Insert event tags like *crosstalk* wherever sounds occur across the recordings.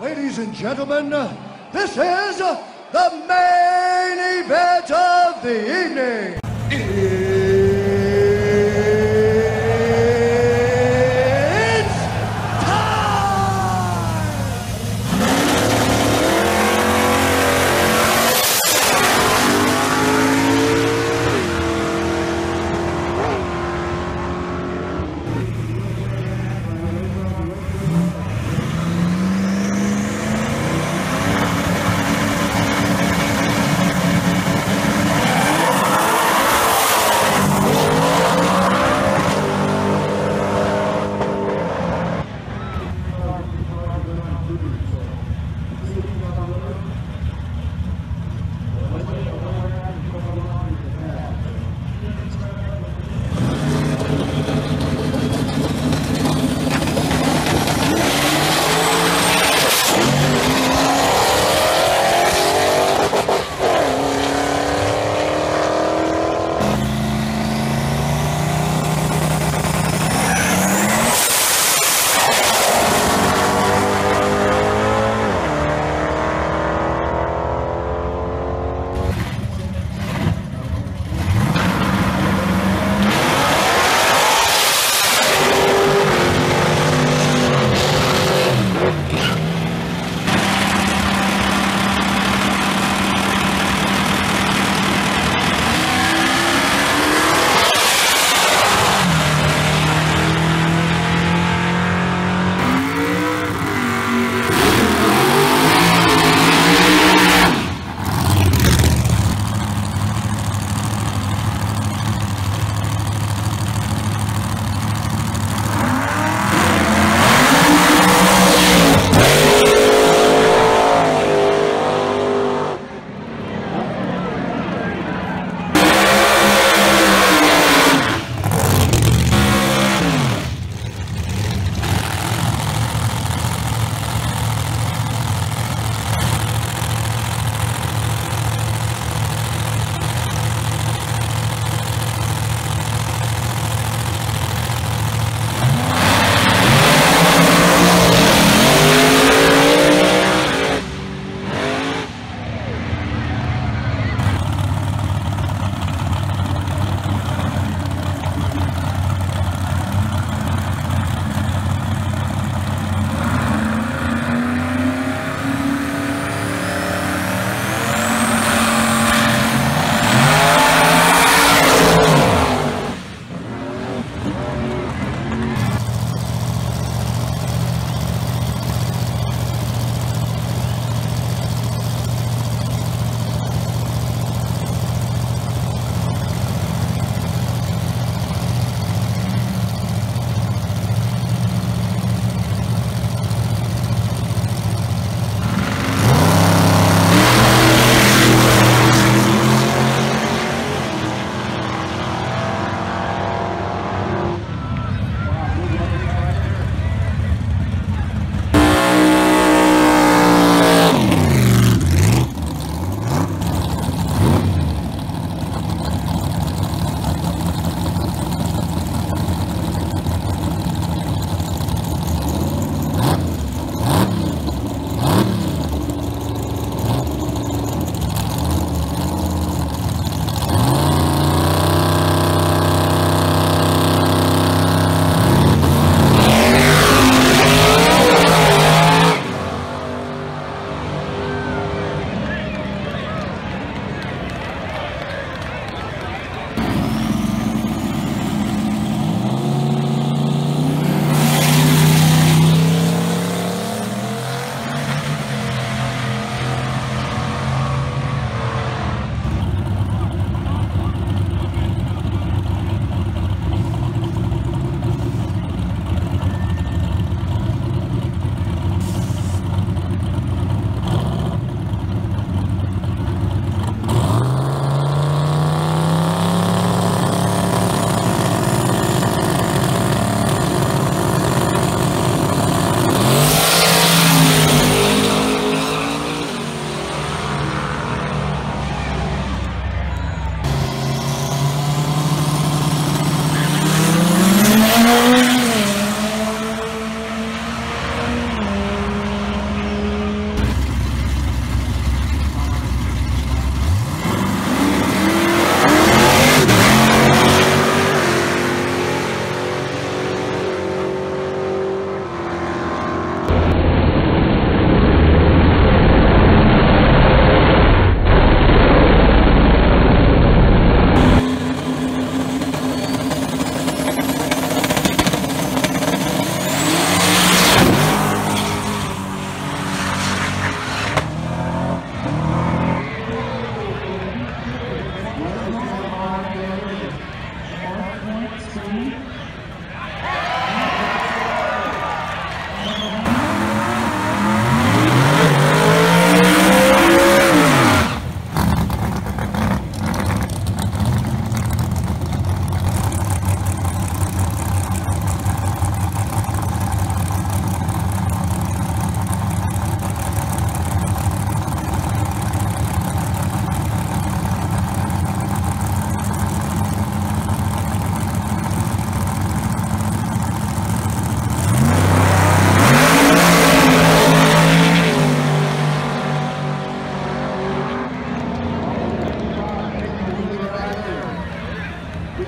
Ladies and gentlemen, this is the main event of the evening.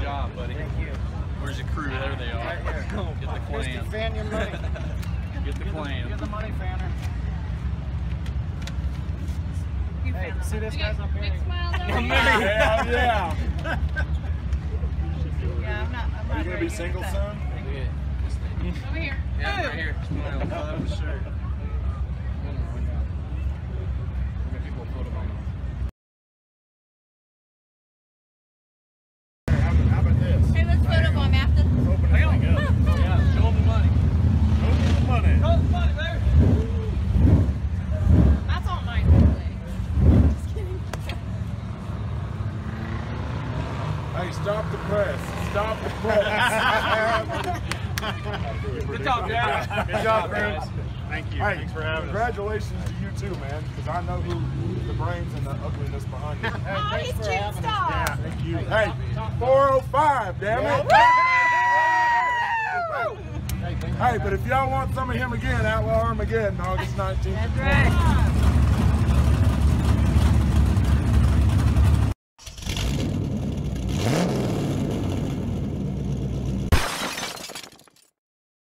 job, buddy. Thank you. Where's your crew? There they are. Get the clan. Fan your money. *laughs* Get the clan. Get the money, Fanner. Hey, see this guy's up Big *laughs* here. smiles over here. Yeah, yeah. Yeah, I'm not. I'm Are not you gonna be single soon? that. Over here. Yeah, right here. Smile. Oh, sure. Photo bomb after. Open this thing up. Yeah, show them the money. Open the money. Show 'em the money, baby. That's all mine. Just kidding. Hey, stop the press. Stop the press. *laughs* Good job, Jack. Good job, friends. Thank you. Hey, Thanks for having us. congratulations to you too, man, because I know who the brains and the ugliness behind *laughs* you. Oh, he's cute star. Thank you. Hey, 405, damn it. Hey, but if y'all want some of him again, Outlaw Armageddon, August 19th. That's right.